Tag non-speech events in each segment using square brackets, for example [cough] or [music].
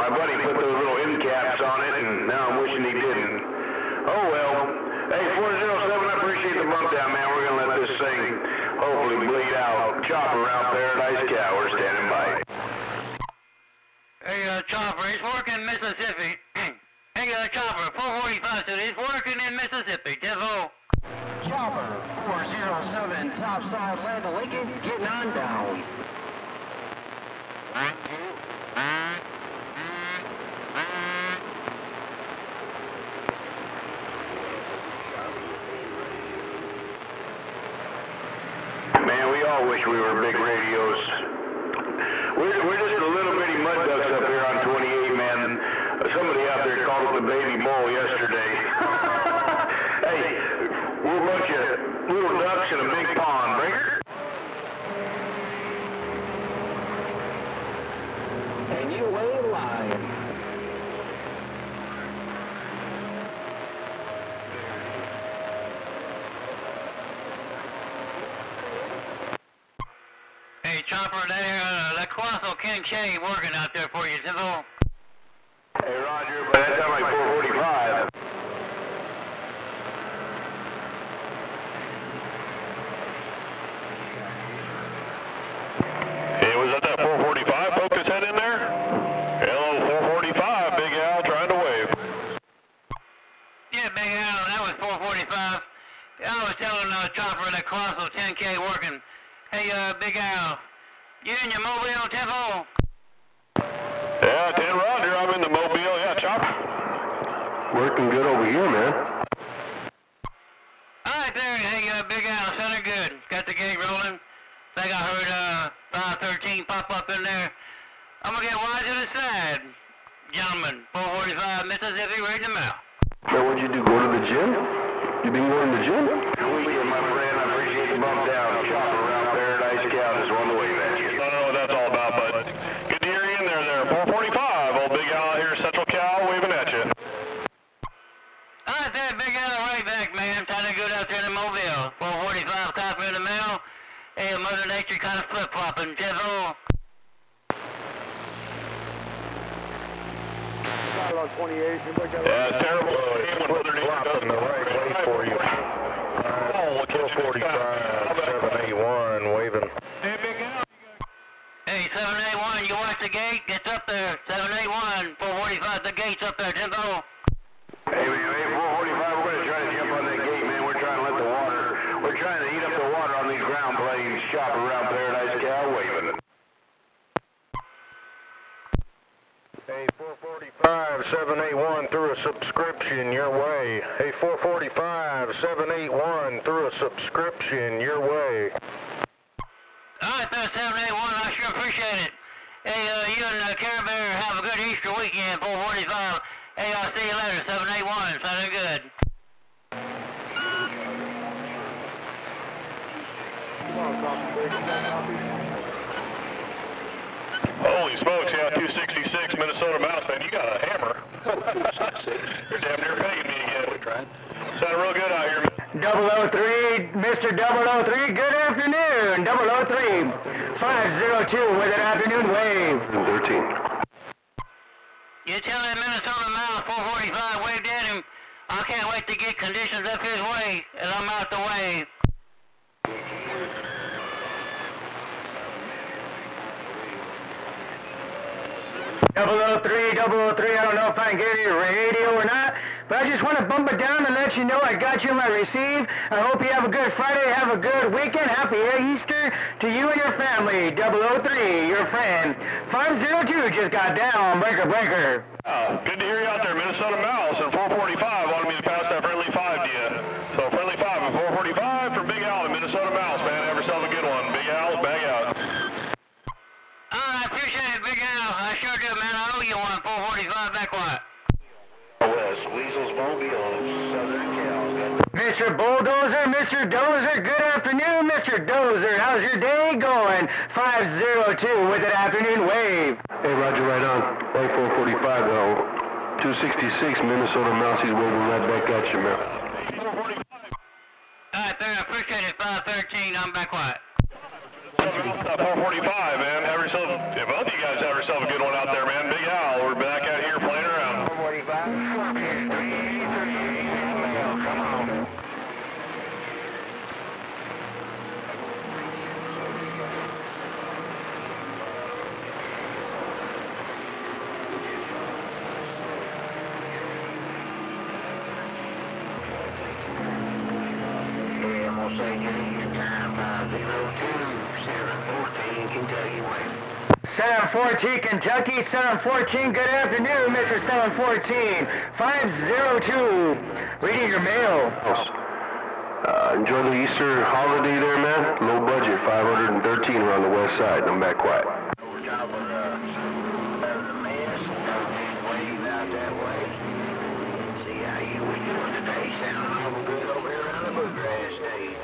My buddy put those little end caps on it, and now I'm wishing he didn't. Oh well. Hey, 407, I appreciate the bump down, man. We're gonna let this thing hopefully bleed out. Chopper around Paradise Cow, we're standing by. Hey, uh, Chopper, he's working in Mississippi. [clears throat] hey, uh, Chopper, 445 said he's working in Mississippi. Devo. Chopper 407, topside land of Lincoln, getting on down. Man, we all wish we were big radios. We're, we're just a little bitty mud ducks up here on 28, man. Somebody out there called it the baby mole yesterday. hey, we're a bunch of little ducks in a big pond. Breaker? And you wave live. Hey, Chopper, there, uh, La Quasso Kincaid working out there for you, Devo. Hey, Roger, but that sounds like 445. Hey, was that that 445 poke his head in there? Hello, 445, Big Al trying to wave. Yeah, Big Al, that was 445. I was telling uh, Chopper that colossal 10K working. Hey, uh, Big Al, in your mobile, Devo? Yeah, 10 Roger, I'm in the mobile. Yeah, chopper. Working good over here, man. All right, there. Hey, uh, Big Al, sounded good. Got the gate rolling. I Think I heard uh, 513 pop up in there. I'm gonna get wide to the side. Gentlemen, 445 Mississippi, ready to mouth. Now, what'd you do? Go to the gym? You been going to the gym? Weekend, my friend. I appreciate the bump down. Chopper around Paradise Cow. Just wanted to wave at you. I don't know what that's all about, but good to hear you in there there. 445, old Big Al out here, Central Cal, waving at you. All right, there, Big Al, right back, man. Sounded good out there in the mobile. 445 copy in the mail. Hey, Mother Nature kind of flip-flopping. Devo. Yeah, terrible. When Mother Nature doesn't the right way for you. Oh, look 445, 781, waving. Hey, Big Al. Hey, 781, you watch the gate? It's up there. 781, 445, the gate's up there. Devo. Hey, man, hey, 445, we're going to try to jump on that gate, man. We're trying to let the water, we're trying to heat up the water on these ground planes. Chopper around Paradise Cow, waving. Hey, 445, 781, through a subscription your way. Hey, 445, 781, through a subscription your way. All right, there, 781, I sure appreciate it. Hey, uh, you and uh, Care Bear have a good Easter weekend, 445. Hey, I'll see you later, 781. Sounded good. Holy smokes, yeah, 266 Minnesota Mouse, man. You got a hammer. [laughs] You're damn near paying me again. We tried. Sounded real good out here, man. 003, Mr. 003, good afternoon. 003, 502 with an afternoon wave. 13. You tell that Minnesota Mouse 445 waved at him. I can't wait to get conditions up his way, and I'm out the way. Double O three, double O three. I don't know if I can get your radio or not, but I just want to bump it down and let you know I got you my receive. I hope you have a good Friday, have a good weekend. Happy Easter to you and your family. Double O three, your friend. Five zero two just got down. Breaker, breaker. Uh, good to hear you out there, Minnesota Mouse. And 445 wanted me to pass that friendly five to you. So friendly five and 445 for Big Al and Minnesota Mouse, man. Have yourself a good one. Big Al, bag out. All right, appreciate it, Big Al. I sure do, man. I owe you one. 445 back what? West, Weasel's Mobile, Southern Cal. Mr. Bulldozer, Mr. Dozer, good afternoon, Mr. Dozer. How's your day going? 502 with an afternoon wave. Hey, Roger, right on. Hey, 445, though. 266, Minnesota Mouse, he's waving right back at you, man. 445. All right, there. Appreciate it. 513. I'm back what? 445, man. Have yourself, yeah, both of you guys have yourself a good one out there, man. Big Al, we're back Kentucky, waving. 714 Kentucky, 714, good afternoon, Mr. 714. 502, reading your mail. Uh, enjoy the Easter holiday there, man. Low budget, 513 around the west side. I'm back quiet. Over top of the, of the mess, wave out that way. See how you we doing today? Sounding awful good over here around the bluegrass stage.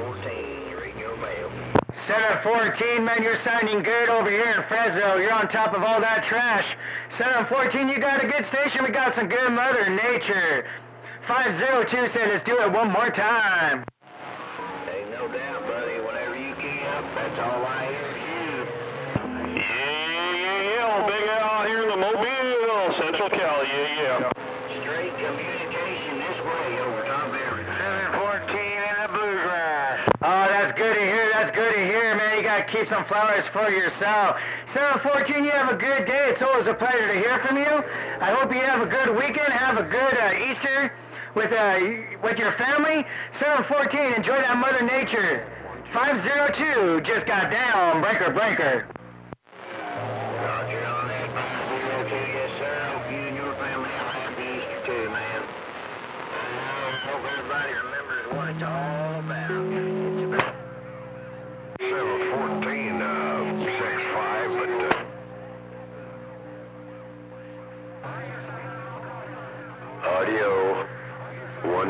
714, reading your mail. 714, man, you're sounding good over here in Fresno. You're on top of all that trash. 714, you got a good station. We got some good Mother Nature. 502 said, let's do it one more time. Ain't no doubt, buddy. Whenever you key up, that's all I hear is you. Yeah, yeah, yeah. Old Big Al here in the Mobile, Central Cali. Yeah, yeah. Straight communication this way over top of everything. 714 in the bluegrass. Oh, that's good to hear. That's good to hear, man. You got to keep some flowers for yourself. 714, you have a good day. It's always a pleasure to hear from you. I hope you have a good weekend. Have a good uh, Easter with uh, with your family. 714, enjoy that Mother Nature. 502 just got down. Breaker, breaker.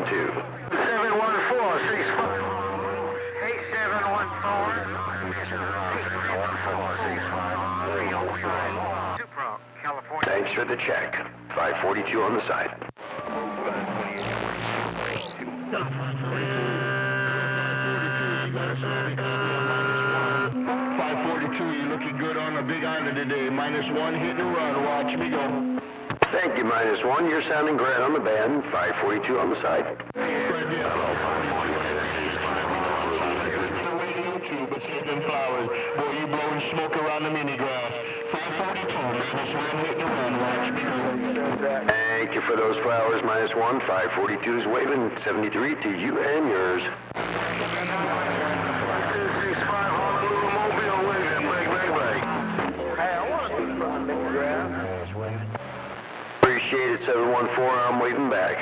One, two. 714, 65. Hey, 714. Super, California. Thanks for the check. 542 on the side. Five forty-two, you looking good on the Big Island today. Minus one hit and run. Watch me go. Thank you, minus one. You're sounding great on the band. 542 on the side. Flowers. Boy, you blowing smoke around the mini grass. 542, minus one hit and run. Watch. Thank you for those flowers, minus one. 542 is waving. 73 to you and yours. Appreciate it, 714. I'm waving back.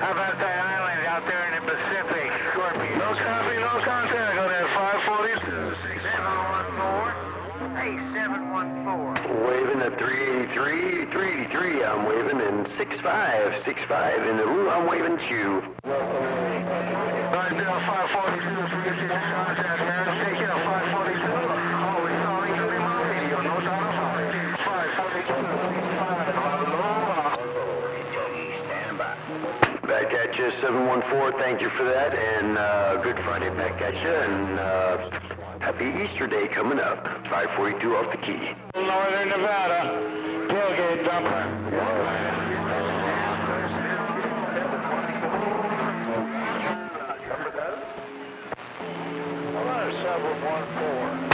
How about that island out there in the Pacific? Scorpion. No copy, no contact on that 542. 714. Hey, 714. Waving at 383, 383, I'm waving, and 65, 65 in the room, I'm waving two. Right there, 542. If you get contact, man, take care 714, thank you for that, and uh, Good Friday back at you, and uh, happy Easter Day coming up. 542 off the key. Northern Nevada. Tailgate dumper.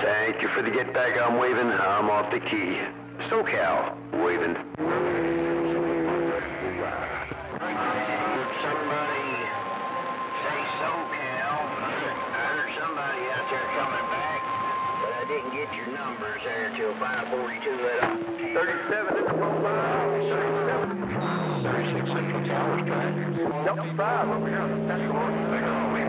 Thank you for the get back, I'm waving, I'm off the key. SoCal, waving. Get your numbers there till 542 let up. 37 in the profile. 37. 36 Central Towers track. Nope, 5 over here. That's the one.